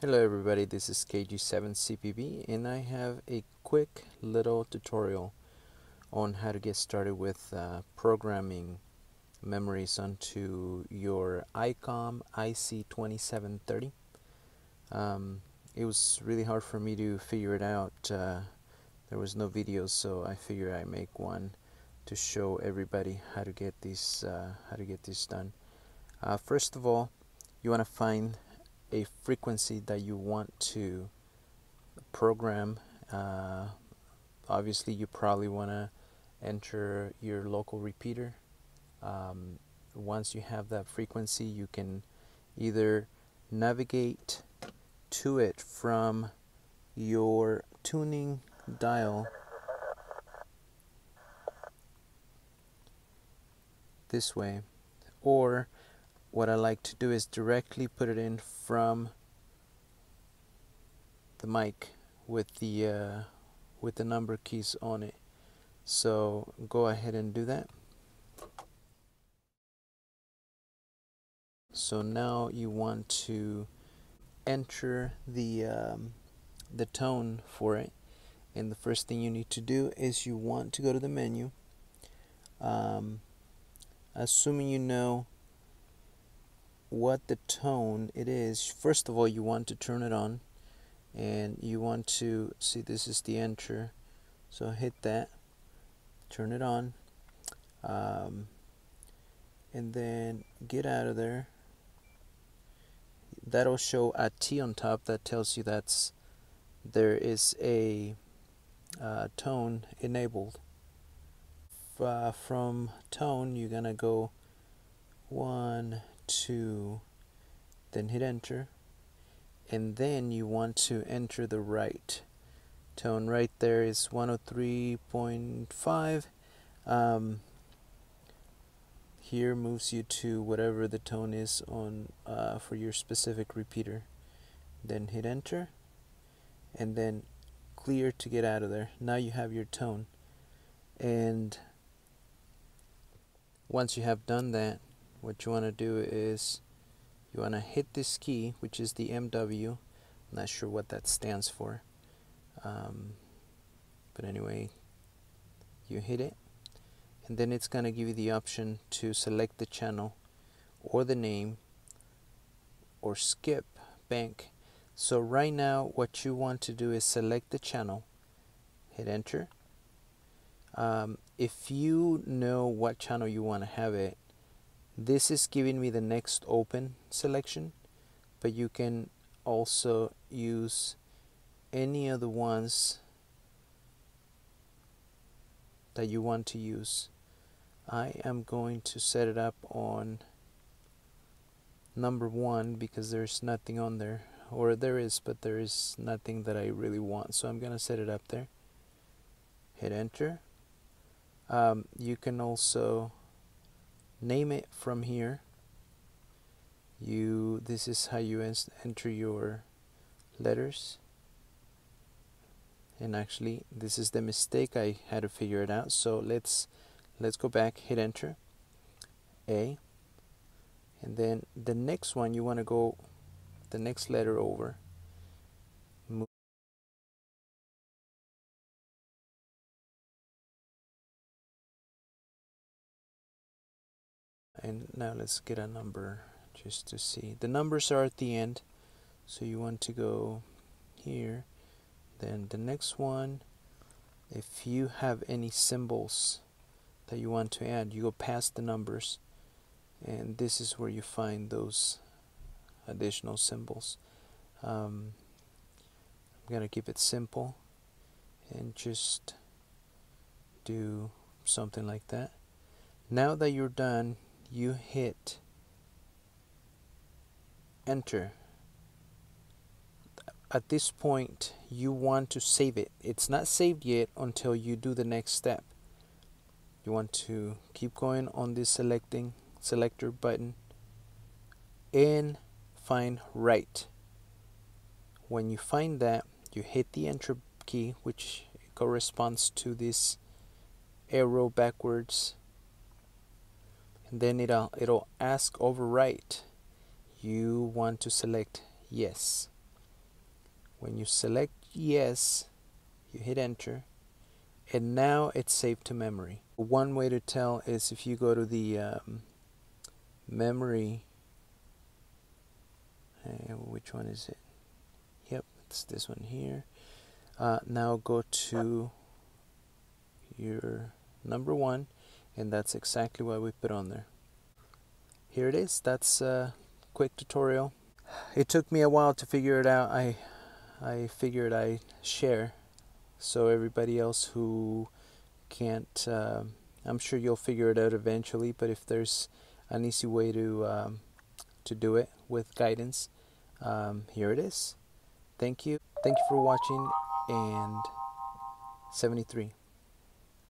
Hello everybody, this is KG7CPB and I have a quick little tutorial on how to get started with uh, programming memories onto your ICOM IC2730. Um, it was really hard for me to figure it out. Uh, there was no video so I figured I'd make one to show everybody how to get this uh, how to get this done. Uh, first of all, you want to find a frequency that you want to program. Uh, obviously, you probably want to enter your local repeater. Um, once you have that frequency, you can either navigate to it from your tuning dial this way or what I like to do is directly put it in from the mic with the uh, with the number keys on it. So go ahead and do that. So now you want to enter the um, the tone for it. And the first thing you need to do is you want to go to the menu. Um, assuming you know what the tone it is. First of all you want to turn it on and you want to see this is the enter. So hit that turn it on um, and then get out of there. That'll show a T on top that tells you that's there is a uh, tone enabled. Uh, from tone you're gonna go one two then hit enter. And then you want to enter the right tone. Right there is 103.5 um, here moves you to whatever the tone is on uh, for your specific repeater. Then hit enter. And then clear to get out of there. Now you have your tone. And once you have done that what you want to do is you want to hit this key which is the MW I'm not sure what that stands for. Um, but anyway you hit it and then it's going to give you the option to select the channel or the name or skip bank. So right now what you want to do is select the channel hit enter. Um, if you know what channel you want to have it this is giving me the next open selection but you can also use any of the ones that you want to use. I am going to set it up on number one because there's nothing on there or there is but there is nothing that I really want. So I'm gonna set it up there. Hit enter. Um, you can also name it from here. You this is how you enter your letters. And actually this is the mistake I had to figure it out. So let's let's go back hit enter. A. And then the next one you want to go the next letter over and now let's get a number just to see. The numbers are at the end. So you want to go here. Then the next one if you have any symbols that you want to add you go past the numbers. And this is where you find those additional symbols. Um, I'm gonna keep it simple and just do something like that. Now that you're done you hit enter. At this point you want to save it. It's not saved yet until you do the next step. You want to keep going on this selecting selector button and find write. When you find that you hit the enter key which corresponds to this arrow backwards then it'll it'll ask overwrite. You want to select yes. When you select yes you hit enter. And now it's saved to memory. One way to tell is if you go to the um, memory. Uh, which one is it? Yep it's this one here. Uh, now go to your number one and that's exactly why we put on there. Here it is. That's a quick tutorial. It took me a while to figure it out. I I figured I share so everybody else who can't uh, I'm sure you'll figure it out eventually but if there's an easy way to um, to do it with guidance um, here it is. Thank you. Thank you for watching and 73